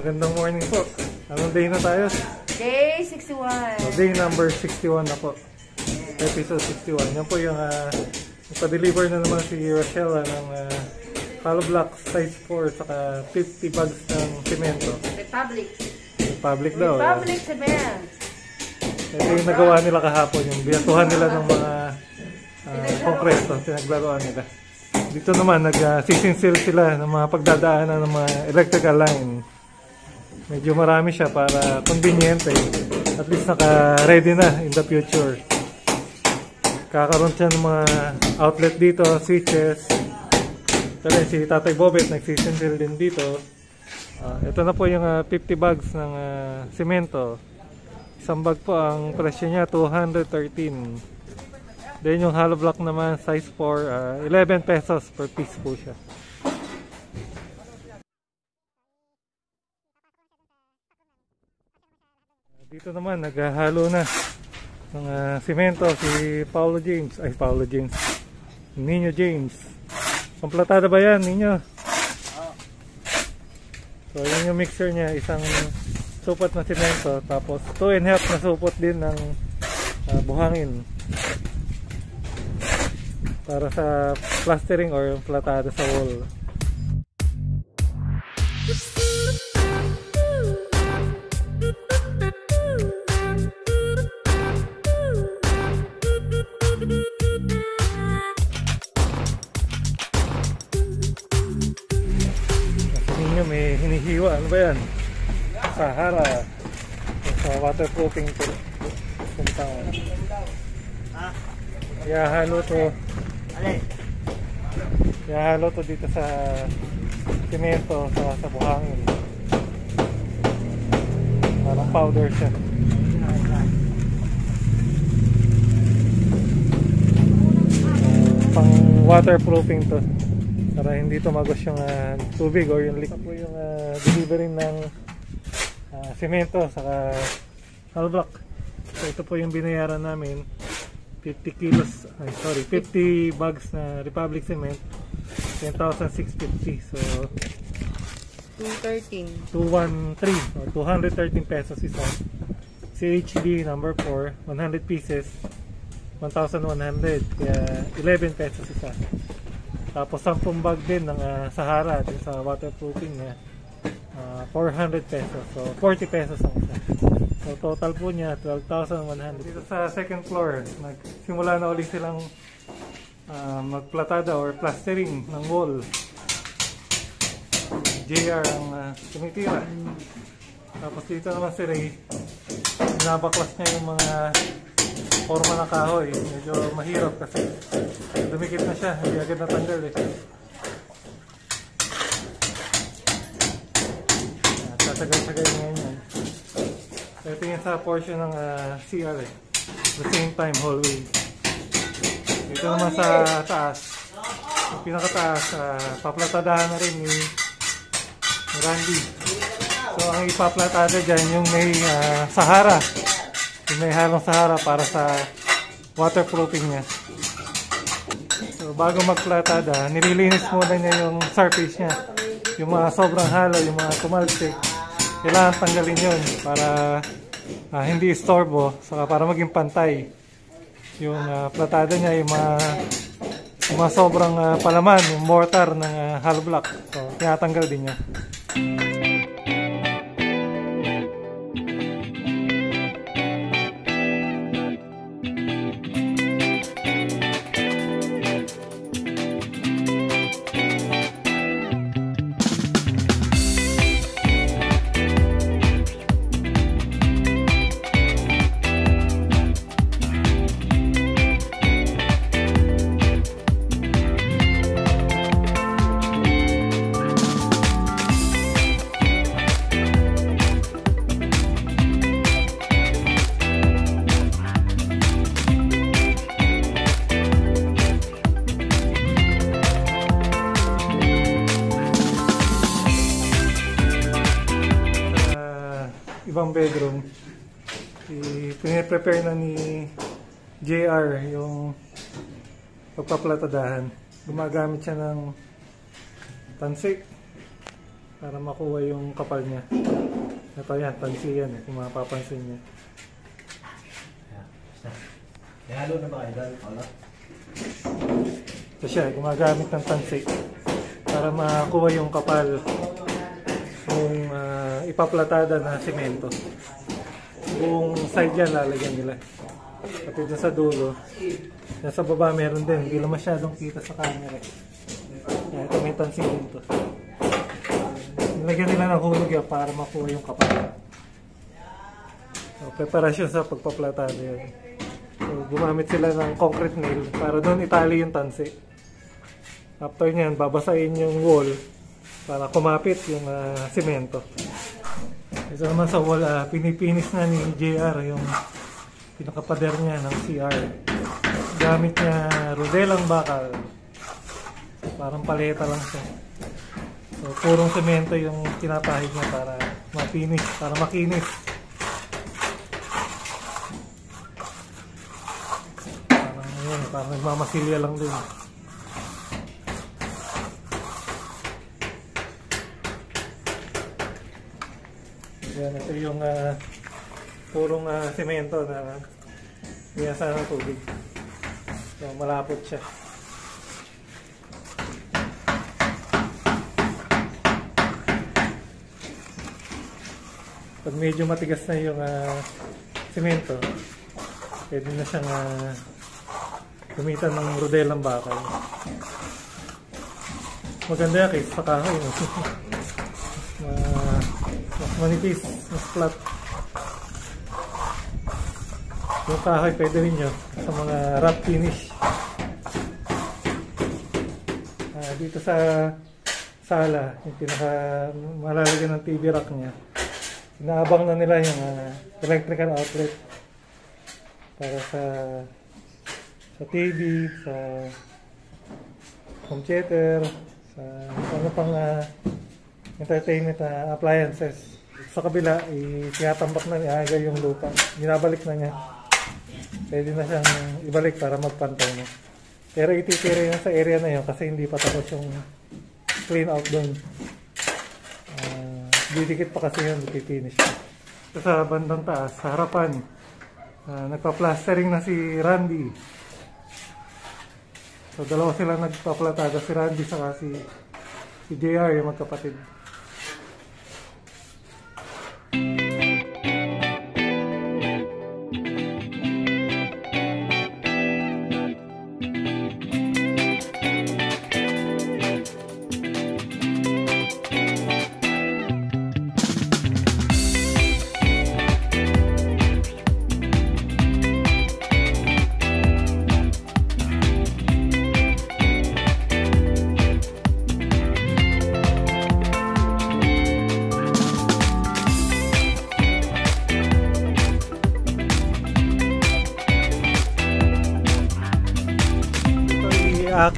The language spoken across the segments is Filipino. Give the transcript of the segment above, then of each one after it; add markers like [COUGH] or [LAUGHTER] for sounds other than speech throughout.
magandang morning po. [LAUGHS] Anong day na tayo? Day 61. So, day number 61 na po. Episode 61. Yan po yung uh, ipa-deliver na naman si Rochelle ng uh, hollow block size 4 saka 50 bags ng semento. Republic. Public daw. ah. Republic Cement. Ito yung nagawa nila kahapon. Yung binatuhan nila ng mga uh, konkreto. Pinaglaruan nila. Dito naman, nag-sisinsil sila ng mga pagdadaanan ng mga electrical line. Medyo marami siya para conveniente. At least naka-ready na in the future. Kakaroon siya ng mga outlet dito, switches. Pero si Tatay Bobet nagsisinsil din dito. Ah, ito na po yung ah, 50 bags ng semento. Isang bag po ang presyo niya 213. Then yung hollow block naman size 4, ah, 11 pesos per piece po siya. Dito naman naghahalo na ng ah, semento si Paulo James. Ay, Paulo James. Nino James. Kompletada ba yan, Nino? So, yun yung mixer niya. Isang supot na semento. Tapos, 2 and half na supot din ng ah, buhangin. Para sa plastering or platada sa wall. Hinihiwa. Ano ba yan? Sahara. Sa waterproofing to. Kumpang. Ihahalo to. Ihahalo to dito sa simento sa, sa buhangin. Parang powder siya. Uh, pang waterproofing to para hindi tumagos yung ah, tubig or yung leak. Po yung ah, delivery ng ah, semento saka hollow block. So ito po yung binayaran namin 50 kilos, ay sorry, 50 bags na Republic Cement 10,650 so 213. 213 or 213 pesos isa CHD number 4 100 pieces 1,100 kaya 11 pesos isa tapos 10 bag din ng ah, Sahara din sa waterproofing niya. Ah, 400 pesos. So 40 pesos ang isa. So total po niya 12,100 dito sa second floor nagsimula na ulit silang ah, magplatada or plastering ng wall. JR ang uh, tumitira. Tapos dito naman si Ray, binabaklas niya yung mga forma ng kahoy. Medyo mahirap kasi dumikit na siya, hindi agad natanggal eh. Ah, Tatagal-tagal niya yan. Ito yung sa portion ng ah, CR eh. The same time hallway. Dito naman sa taas. Yung pinakataas, uh, paplatadahan na rin ni Randy. So ang ipaplatada dyan yung may ah, Sahara. Yung may halong Sahara para sa waterproofing niya. So bago magplatada, nililinis muna niya yung surface niya. Yung mga sobrang halo, yung mga tumalsik. Kailangan tanggalin yun para ah, hindi istorbo, saka para maging pantay. Yung ah, platada niya, yung mga yung mga sobrang ah, palaman, yung mortar ng ah, hollow block. So, tinatanggal din niya. JR yung pagpaplatadahan. Gumagamit siya ng tansik. para makuha yung kapal niya. Ito yan, tansi yan eh, kung mapapansin niya. Ayan, basta. May halo na ba kayo doon? Wala? Ito siya, gumagamit ng tansi para makuha yung kapal yung ah, ipaplatada na simento. Buong side yan lalagyan nila. Pati dun sa dulo. Nasa baba meron din, hindi lang masyadong kita sa camera. Yan, ito may tansi dito. Nilagyan nila ng hulog yan para makuha yung kapal. So, preparasyon sa pagpaplatada yan. So, gumamit sila ng concrete nail para doon itali yung tansi. After nyan, babasahin yung wall para kumapit yung ah, simento. Ito naman sa wall, ah, pinipinis na ni JR yung pinakapader niya ng CR. Gamit niya rodelang bakal. Parang paleta lang siya. So, purong semento yung tinapahid niya para mapinis, para makinis. Parang yun, parang nagmamasilya lang din. Yan, ito yung ah, purong ah, semento na binasa ng tubig. So, malapot siya. Pag medyo matigas na yung ah, semento, pwede na siyang ah, gamitan ng rodelang bakal. Maganda yan kaysa sa kahoy. no? [LAUGHS] Ma- mas manipis, mas flat. Yung kahoy pwede rin yun sa mga wrap finish. Ah, dito sa sala, yung pinaka malalagyan ng TV rack niya. Inaabang na nila yung ah, electrical outlet para sa sa TV, sa home theater, sa ano pang ah, entertainment ah, appliances. Sa kabila, itinatambak na ni Aga yung lupa. Binabalik na niya. Pwede na siyang ibalik para magpantay na. Pero ititira yun sa area na yun kasi hindi pa tapos yung clean out doon. Ah, didikit pa kasi yun, ipipinish. Ito sa bandang taas, sa harapan, ah, nagpa-plastering na si Randy. So dalawa sila nagpa-platada, si Randy saka si, si JR, yung magkapatid.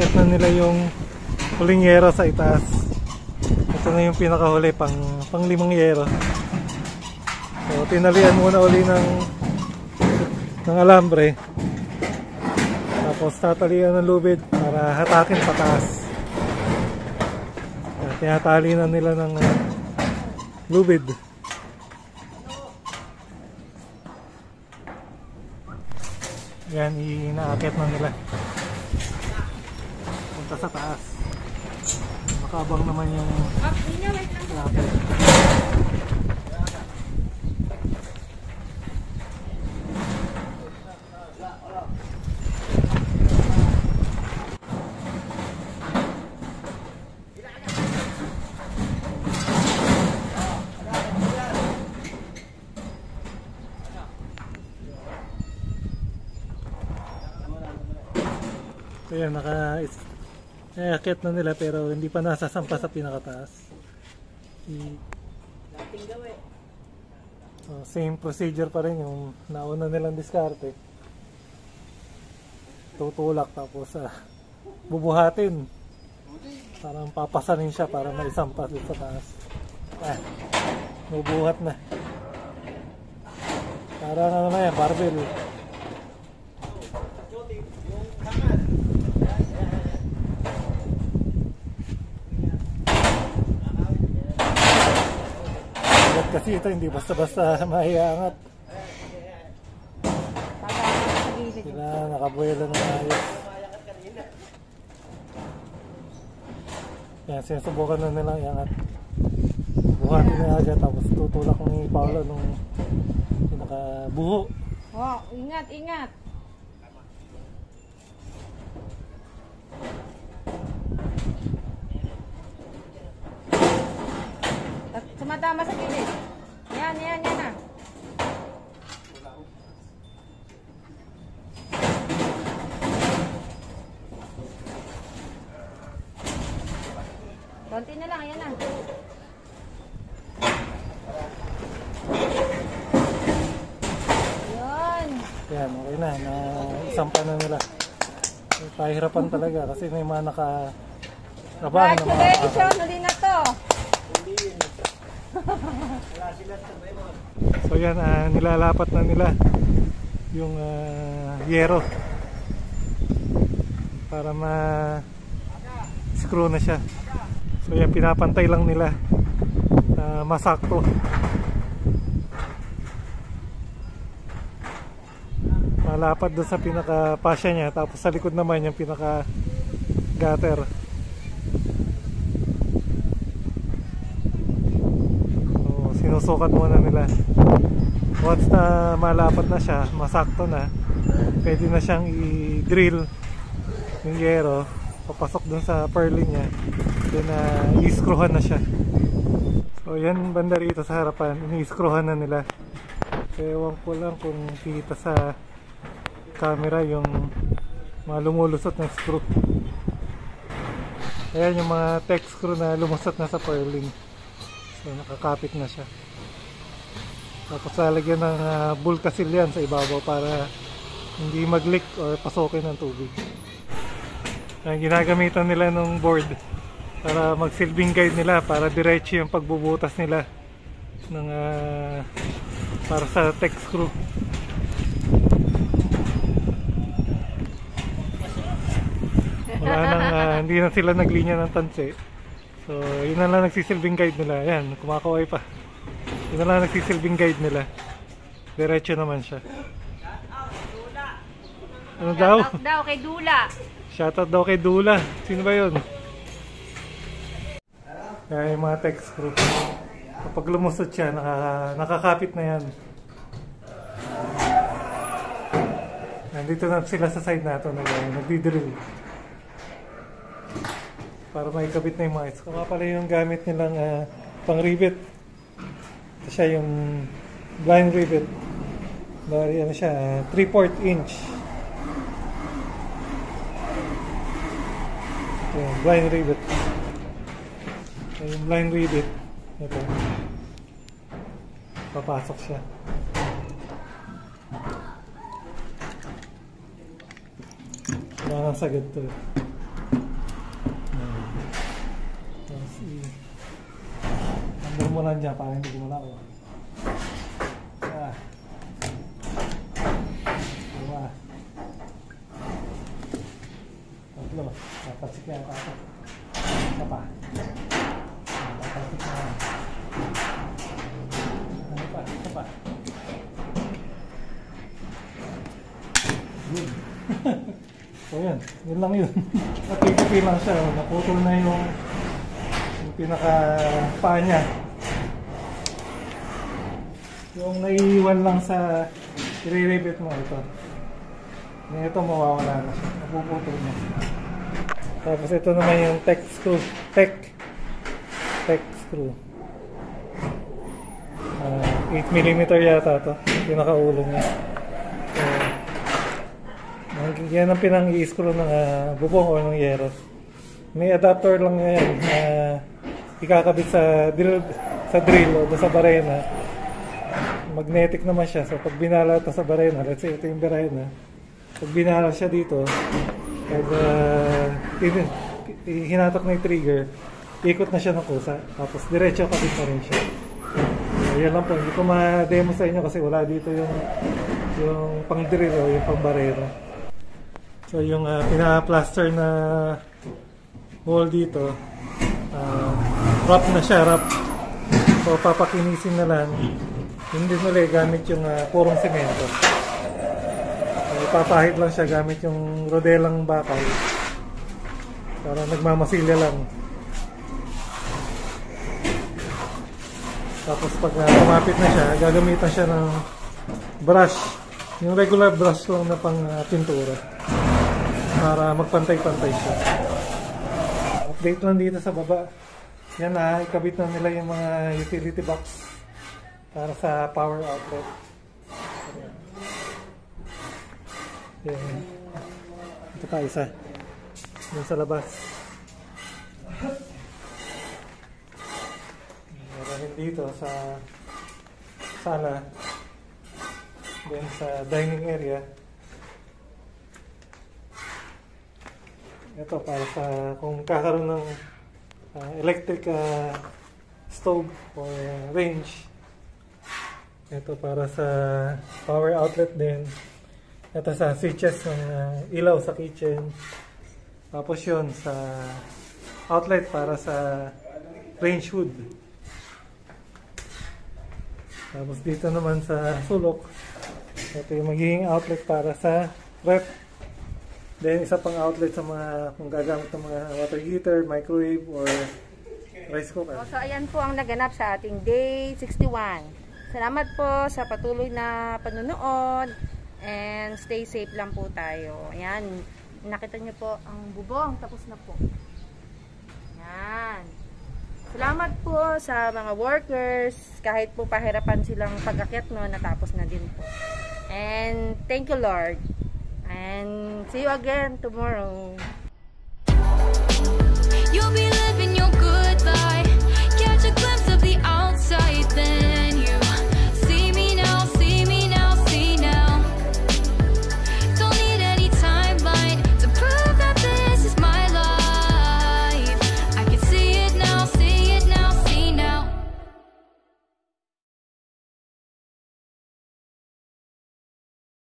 Iaakit na nila yung huling yero sa itaas. Ito na yung pinakahuli, pang, pang limang yero. So, tinalian muna uli ng, ng alambre. Tapos tatalian ng lubid para hatakin pataas. At tinatali na nila ng uh, lubid. Yan, inaakit na nila punta sa taas. Makabang naman yung lapit. So yan, naka eh, akit na nila pero hindi pa nasasampa sa pinakataas. I- So, same procedure pa rin yung nauna nilang diskarte. Tutulak tapos ah, bubuhatin. Parang papasanin siya para maisampa dito sa taas. Ah, bubuhat na. Parang ano na yan, barbell. Mabigat kasi ito, hindi basta-basta [LAUGHS] maiangat. Sila nakabuelo ng ayos. Yan, sinusubukan na nilang iangat. Buhatin na agad tapos tutulak ni Paolo nung pinakabuho. Oh, ingat, ingat. Tat- Sumadama sa gilid. Yan, yan, yan ah. Konti na lang, yan na. Yun. Yan, okay na. na isampa na nila. Pahirapan talaga kasi may mga naka nabang na mga Congratulations! Uli na to. So yan, ah, nilalapat na nila yung ah, yero para ma screw na siya. So yan, pinapantay lang nila ah, masakto. Malapat doon sa pinaka pasya niya tapos sa likod naman yung pinaka gutter. So, sinusukat muna nila. Once na malapat na siya, masakto na, pwede na siyang i-drill yung yero, papasok dun sa purlin niya, then uh, i-screwhan na siya. So yan banda rito sa harapan, ini-screwhan na nila. Ewan ko lang kung kita sa camera yung mga lumulusot ng screw. Ayan yung mga tech screw na lumusot na sa purlin. So nakakapit na siya. Tapos lalagyan ng uh, bulkasil yan sa ibabaw para hindi mag-leak or pasokin ng tubig. Ang ginagamitan nila ng board para magsilbing guide nila para diretso yung pagbubutas nila ng ah, para sa tech screw. Wala nang ah, hindi na sila naglinya ng tanse. So, yun na lang nagsisilbing guide nila. Ayan, kumakaway pa. Yun na lang nagsisilbing guide nila. Diretso naman siya. Ano daw? Up daw kay Dula. Shoutout daw kay Dula. Sino ba yun? Kaya yung mga tech screw. Kapag lumusot siya, naka, nakakapit na yan. Nandito na sila sa side nato na nagdi-drill. Para maikabit na yung mga ito. Kaya pala yung gamit nilang ah, pang rivet. Ito siya yung blind rivet. Bari ano siya, 3/4 inch. Ito yung blind rivet. Ito yung blind rivet. Ito. Papasok siya. Kailangan sagad to. eh. Ayan. Tapos i- Under mo lang dyan para hindi gumala ko. Ah. Dua. Tatlo. Tatasik yan. Tatasik. Isa pa. Tatasik na yan. Ano pa? Pa. Yun. so yan. Yun lang yun. [LAUGHS] Napipipi lang siya. Naputol na yung yung pinaka paa niya. Yung naiiwan lang sa i-rebit mo ito. Ito mawawala na. Napuputol na. Tapos ito naman yung tech screw. Tech. Tech screw. Ah, 8mm yata to. Yung pinakaulo niya. So, yan ang pinang i-screw ng ah, bubong o ng yero. May adapter lang yan na ikakabit sa drill, sa drill o sa barena. Magnetic naman siya. So pag binala ito sa barena, let's say ito yung barena. Pag binala siya dito, pag uh, hinatak na yung trigger, ikot na siya ng kusa. Tapos diretso kabit na rin siya. So, yan lang po. Hindi ko ma-demo sa inyo kasi wala dito yung yung pang drill o yung pang barena. So yung uh, pina-plaster na hole dito, uh, wrap na siya, wrap. So papakinisin na lang. Hindi ulit gamit yung ah, purong semento. So, ipapahid lang siya gamit yung rodelang bakal. Para nagmamasilya lang. Tapos pag ah, lumapit na siya, gagamitan siya ng brush. Yung regular brush lang na pang ah, pintura. Para magpantay-pantay siya. Update lang dito sa baba. Yan na, ikabit na nila yung mga utility box para sa power outlet. Yan. Ito pa isa. Dun sa labas. Meron dito sa sala. Then sa dining area. Ito para sa kung kakaroon ng ah, electric ah, stove or ah, range. Ito para sa power outlet din. Ito sa switches ng ah, ilaw sa kitchen. Tapos yun sa outlet para sa range hood. Tapos dito naman sa sulok. Ito yung magiging outlet para sa ref. Then isa pang outlet sa mga kung gagamit ng mga water heater, microwave, or rice cooker. So, ayan po ang naganap sa ating day 61. Salamat po sa patuloy na panunood and stay safe lang po tayo. Ayan, nakita niyo po ang bubong, tapos na po. Ayan. Salamat po sa mga workers, kahit po pahirapan silang pag-akyat no, natapos na din po. And thank you Lord. And see you again tomorrow. You'll be